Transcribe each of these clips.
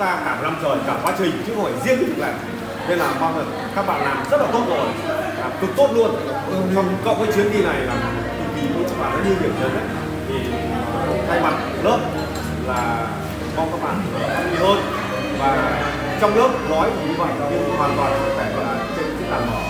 ta cả năm trời, cả quá trình chứ không phải riêng cái việc làm nên là mong là các bạn làm rất là tốt rồi. Làm cực tốt luôn. Còn cộng với chuyến đi này là cực kỳ cho bạn rất nhiều điểm nhấn đấy. Thì ờ, thay mặt lớp là mong các bạn phát hơn và trong nước nói thì như vậy nhưng hoàn toàn có thể là trên cái đàn mở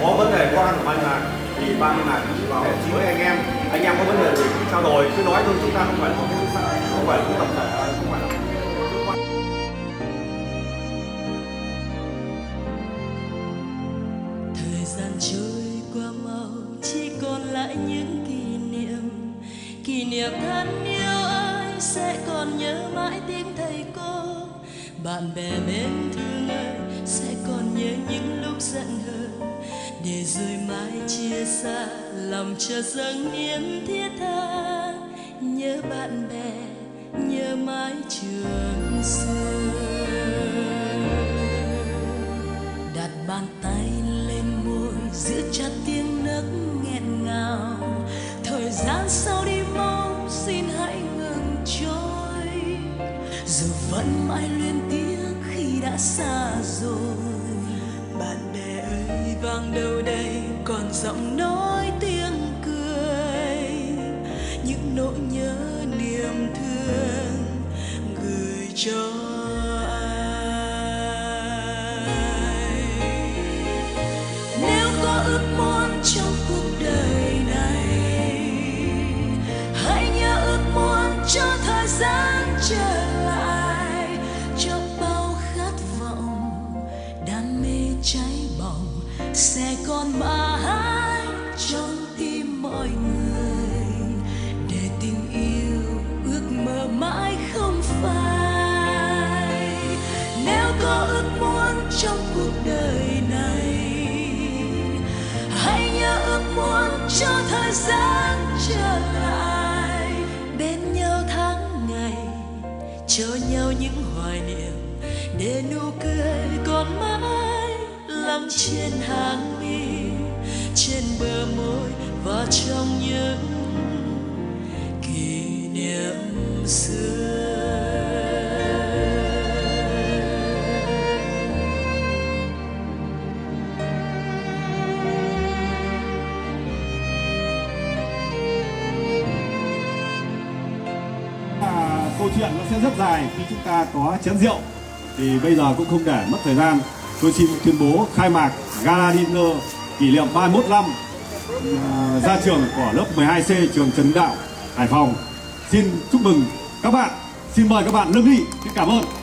có vấn đề quan của ban nhạc thì ban nhạc cũng vào chỉ với anh em. Anh em có vấn đề gì trao đổi. Cứ nói thôi, chúng ta không phải là một cái không phải là một tập thể. Để rồi mãi chia xa, lòng chợt dâng niềm thiết tha. Nhớ bạn bè, nhớ mãi trường xưa. Đặt bàn tay lên môi, giữ chặt tiếng nấc nghẹn ngào. Thời gian sau đi mau, xin hãy ngừng trôi. Dù vẫn mãi luyến tiếc khi đã xa rồi vang đâu đây, còn giọng nói tiếng cười. Những nỗi nhớ niềm thương gửi cho cho nhau những hoài niệm để nụ cười còn mãi lắng trên hàng mi, trên bờ môi và trong những kỷ niệm xưa. Chuyện nó sẽ rất dài khi chúng ta có chén rượu. Thì bây giờ cũng không để mất thời gian. Tôi xin tuyên bố khai mạc gala dinner kỷ niệm 31 năm à, ra trường của lớp 12C trường Trần Đạo, Hải Phòng. Xin chúc mừng các bạn. Xin mời các bạn nâng ly xin cảm ơn.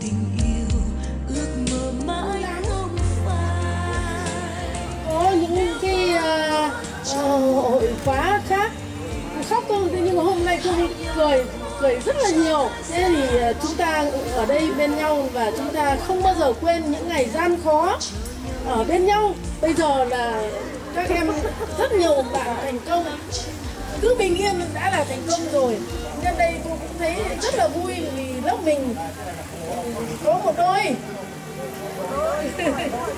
Tình yêu ước mơ mãi không phai. Có những cái uh, hội khóa khác khóc không nhưng mà hôm nay cũng cười cười rất là nhiều. Thế thì à, chúng ta ở đây bên nhau và chúng ta không bao giờ quên những ngày gian khó ở bên nhau. Bây giờ là các em rất nhiều bạn thành công. Cứ bình yên đã là thành công rồi. Nhân đây cô cũng thấy rất là vui vì lớp mình có một đôi.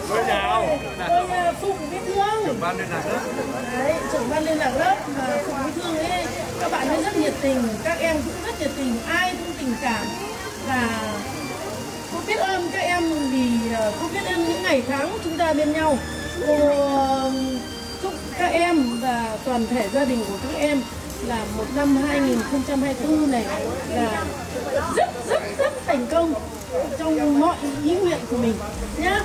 Đôi nào? Đôi à, phụng với thương. Trưởng ban liên lạc lớp. Đấy trưởng ban liên lạc lớp và phụng với thương ấy các bạn ấy rất nhiệt tình các em cũng rất nhiệt tình ai cũng tình cảm. Và cô biết ơn các em vì à, cô biết ơn những ngày tháng chúng ta bên nhau. Cô chúc các em và toàn thể gia đình của các em là một năm 2024 này là rất rất thành công trong mọi ý nguyện của mình nhé.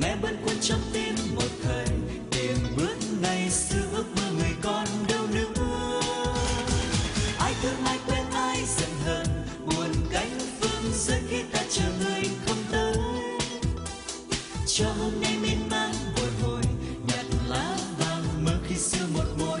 mẹ vẫn khoăn trong tim một thời tìm bước này xưa ước mơ người con đâu nữa. Ai thương ai quên, ai giận hờn, buồn cánh phương dưới khi ta chờ người không tới. Cho hôm nay miên man bồi hồi nhặt lá vàng mơ khi xưa một môi